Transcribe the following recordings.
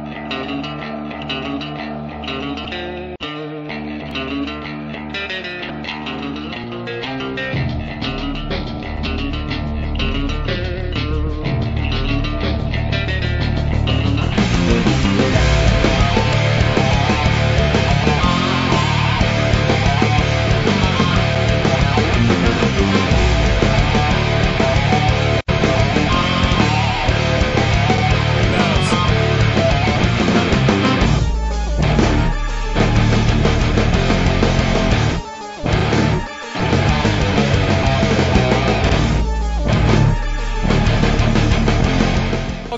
thank you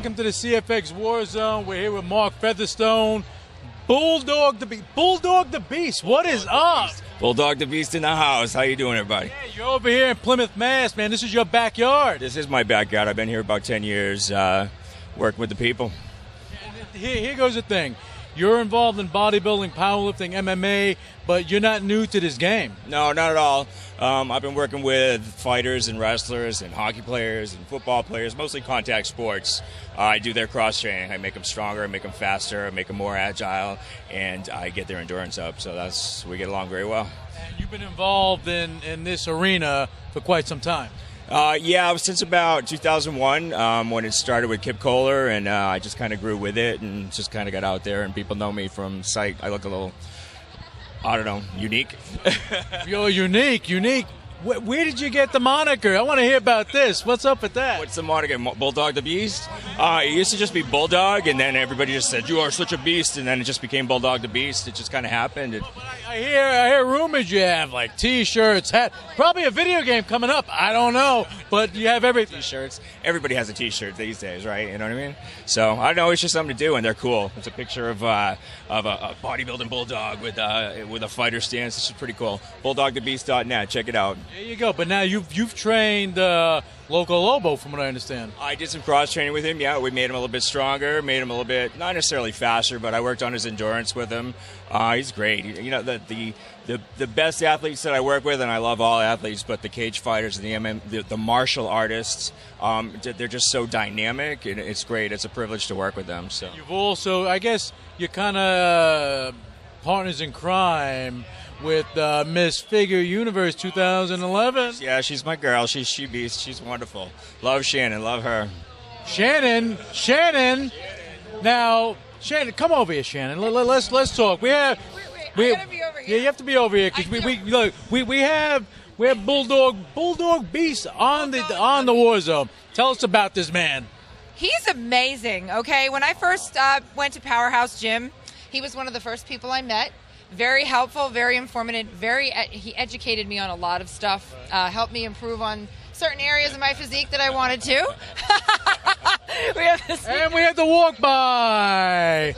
Welcome to the CFX War Zone. We're here with Mark Featherstone, Bulldog the Beast. Bulldog the Beast. What is up? Bulldog the Beast in the house. How you doing, everybody? Yeah, you're over here in Plymouth, Mass, man. This is your backyard. This is my backyard. I've been here about 10 years, uh, working with the people. Here, here goes the thing. You're involved in bodybuilding, powerlifting, MMA, but you're not new to this game. No, not at all. Um, I've been working with fighters and wrestlers and hockey players and football players, mostly contact sports. Uh, I do their cross training. I make them stronger, I make them faster, I make them more agile, and I get their endurance up. So that's we get along very well. And you've been involved in, in this arena for quite some time. Uh, yeah, since about 2001 um, when it started with Kip Kohler, and uh, I just kind of grew with it and just kind of got out there, and people know me from sight. I look a little, I don't know, unique. You're unique, unique. Where, where did you get the moniker? I want to hear about this. What's up with that? What's the moniker? Bulldog the Beast? Uh, it used to just be Bulldog, and then everybody just said, You are such a beast, and then it just became Bulldog the Beast. It just kind of happened. It, I hear, I hear rumors you have like T-shirts, hat, probably a video game coming up. I don't know, but you have everything. T-shirts. Everybody has a T-shirt these days, right? You know what I mean? So I don't know. It's just something to do, and they're cool. It's a picture of uh, of a, a bodybuilding bulldog with uh, with a fighter stance. This is pretty cool. BulldogTheBeast.net. Check it out. There you go. But now you've you've trained uh, Loco Lobo, from what I understand. I did some cross training with him. Yeah, we made him a little bit stronger, made him a little bit not necessarily faster, but I worked on his endurance with him. Uh, he's great. You know the, the the the best athletes that I work with, and I love all athletes, but the cage fighters and the MM, the, the martial artists, um, they're just so dynamic, and it's great. It's a privilege to work with them. So You've also, I guess, you're kind of partners in crime with uh, Miss Figure Universe 2011. yeah, she's my girl. She's she beast. She's wonderful. Love Shannon. Love her. Shannon, Shannon. Now, Shannon, come over here, Shannon. Let, let, let's let's talk. We have. Wait, I gotta be over Yeah, you have to be over here because we, we look we, we have we have Bulldog Bulldog Beast on the on the war zone. Tell us about this man. He's amazing. Okay, when I first uh, went to Powerhouse Gym, he was one of the first people I met. Very helpful, very informative. Very, ed- he educated me on a lot of stuff. Uh, helped me improve on certain areas of my physique that I wanted to. we have this. And we had to walk by.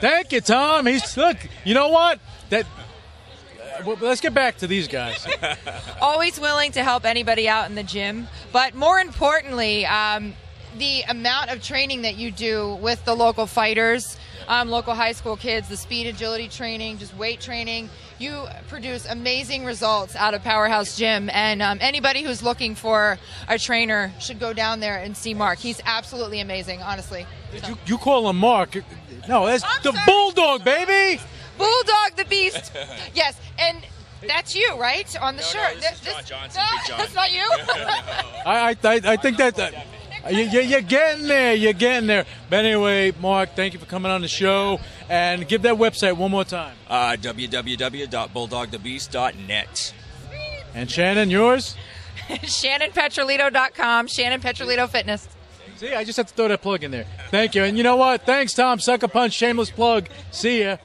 Thank you, Tom. He's look. You know what? That. uh, well, let's get back to these guys. always willing to help anybody out in the gym. But more importantly, um, the amount of training that you do with the local fighters, um, local high school kids, the speed agility training, just weight training. You produce amazing results out of Powerhouse Gym, and um, anybody who's looking for a trainer should go down there and see Mark. He's absolutely amazing, honestly. you, you call him Mark? No, that's I'm the sorry. Bulldog, baby. Bulldog the Beast. yes, and that's you, right? On the No, shirt. no, this is John Johnson, No, Big John. That's not you. I, I, I, I think that. Uh, you, you, you're getting there. You're getting there. But anyway, Mark, thank you for coming on the show. And give that website one more time. Uh, www.bulldogthebeast.net. And Shannon, yours? ShannonPetrolito.com, Shannon Petrolito Fitness. See, I just have to throw that plug in there. Thank you. And you know what? Thanks, Tom. Sucker Punch, shameless plug. See ya.